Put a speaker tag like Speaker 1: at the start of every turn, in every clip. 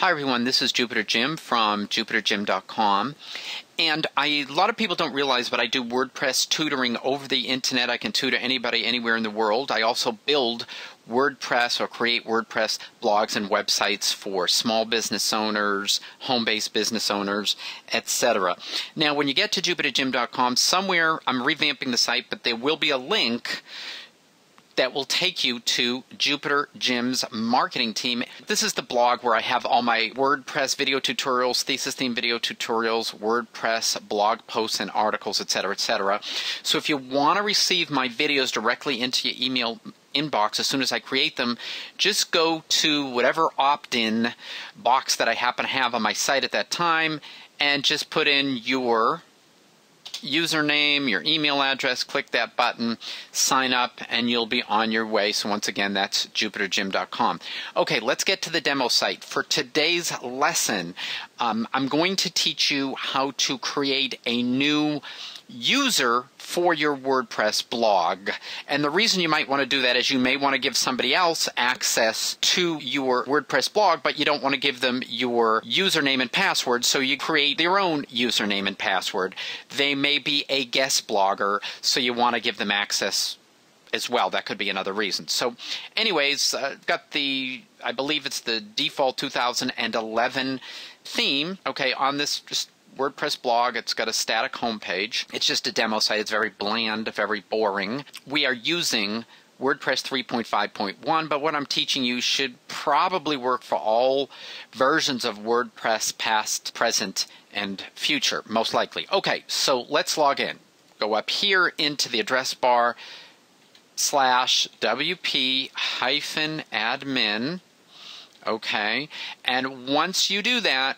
Speaker 1: Hi everyone, this is Jupiter Jim from jupiterjim.com. And I, a lot of people don't realize, but I do WordPress tutoring over the internet. I can tutor anybody anywhere in the world. I also build WordPress or create WordPress blogs and websites for small business owners, home-based business owners, etc. Now, when you get to jupiterjim.com, somewhere I'm revamping the site, but there will be a link that will take you to Jupiter Jim's marketing team. This is the blog where I have all my WordPress video tutorials, thesis theme video tutorials, WordPress blog posts and articles, etc., etc. So if you want to receive my videos directly into your email inbox as soon as I create them, just go to whatever opt-in box that I happen to have on my site at that time and just put in your username, your email address, click that button, sign up, and you'll be on your way. So once again, that's jupiterjim.com. Okay, let's get to the demo site. For today's lesson, um, I'm going to teach you how to create a new user for your WordPress blog. And the reason you might want to do that is you may want to give somebody else access to your WordPress blog, but you don't want to give them your username and password, so you create their own username and password. They may be a guest blogger, so you want to give them access as well. That could be another reason. So, anyways, uh, got the I believe it's the default 2011 theme. Okay, on this just WordPress blog. It's got a static homepage. It's just a demo site. It's very bland, very boring. We are using WordPress 3.5.1, but what I'm teaching you should probably work for all versions of WordPress past, present, and future, most likely. Okay, so let's log in. Go up here into the address bar slash WP hyphen admin. Okay, and once you do that,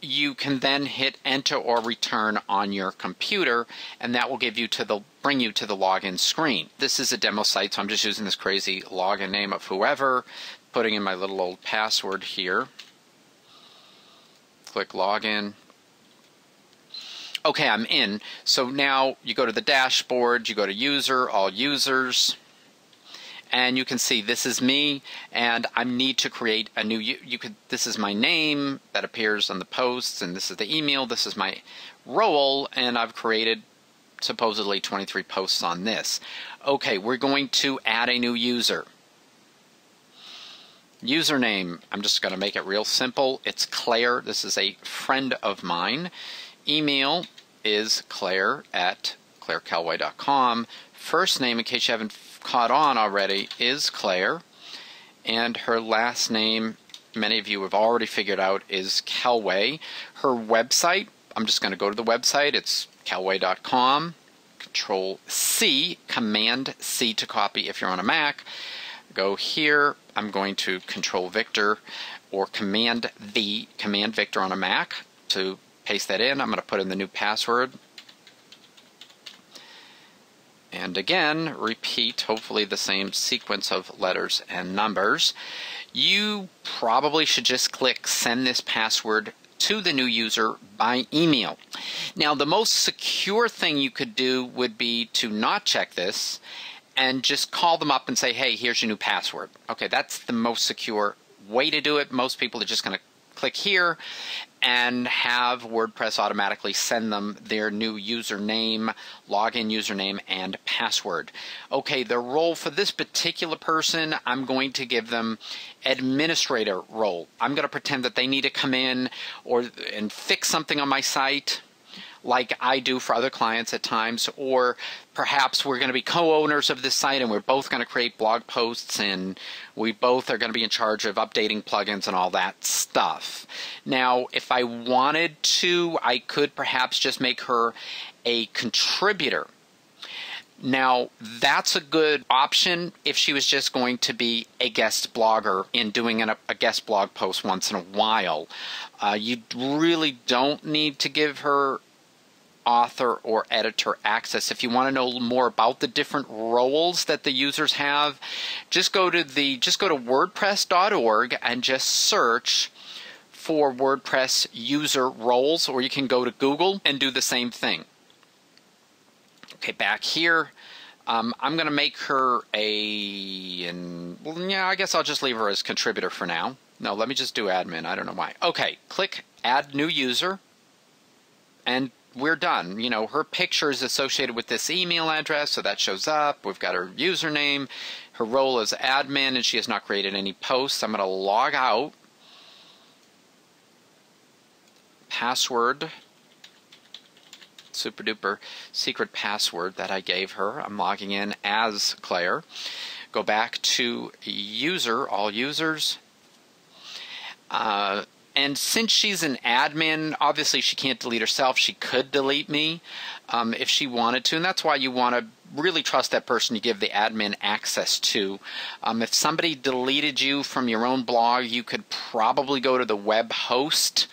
Speaker 1: you can then hit enter or return on your computer and that will give you to the bring you to the login screen. This is a demo site so I'm just using this crazy login name of whoever, putting in my little old password here. Click login. Okay, I'm in. So now you go to the dashboard, you go to user, all users and you can see this is me and I need to create a new you, could this is my name that appears on the posts and this is the email this is my role and I've created supposedly 23 posts on this. Okay we're going to add a new user. Username I'm just going to make it real simple. It's Claire this is a friend of mine. Email is Claire at clairecalway.com. first name in case you haven't caught on already is Claire, and her last name, many of you have already figured out, is Calway. Her website, I'm just going to go to the website, it's calway.com. Control C, Command C to copy if you're on a Mac. Go here, I'm going to Control Victor or Command V, Command Victor on a Mac to paste that in. I'm going to put in the new password and again repeat hopefully the same sequence of letters and numbers. You probably should just click send this password to the new user by email. Now the most secure thing you could do would be to not check this and just call them up and say, hey, here's your new password. Okay, that's the most secure way to do it. Most people are just going to click here and have WordPress automatically send them their new username, login username, and password. Okay, the role for this particular person, I'm going to give them administrator role. I'm going to pretend that they need to come in or and fix something on my site like I do for other clients at times, or perhaps we're going to be co-owners of this site and we're both going to create blog posts and we both are going to be in charge of updating plugins and all that stuff. Now, if I wanted to, I could perhaps just make her a contributor. Now, that's a good option if she was just going to be a guest blogger in doing a, a guest blog post once in a while. Uh, you really don't need to give her author or editor access. If you want to know more about the different roles that the users have, just go to the just go to wordpress.org and just search for WordPress user roles or you can go to Google and do the same thing. Okay, back here um, I'm going to make her a, and, yeah, I guess I'll just leave her as contributor for now. No, let me just do admin. I don't know why. Okay, click add new user, and we're done. You know, her picture is associated with this email address, so that shows up. We've got her username. Her role is admin, and she has not created any posts. I'm going to log out. Password. Super duper secret password that I gave her. I'm logging in as Claire. Go back to user, all users. Uh, and since she's an admin, obviously she can't delete herself. She could delete me um, if she wanted to, and that's why you want to really trust that person you give the admin access to. Um, if somebody deleted you from your own blog, you could probably go to the web host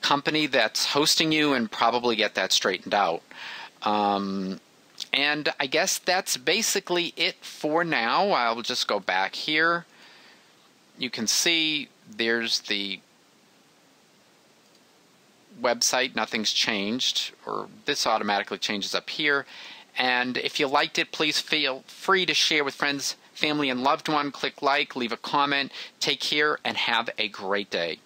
Speaker 1: company that's hosting you and probably get that straightened out. Um, and I guess that's basically it for now. I'll just go back here. You can see there's the website, nothing's changed, or this automatically changes up here. And if you liked it, please feel free to share with friends, family, and loved one. Click like, leave a comment. Take care, and have a great day.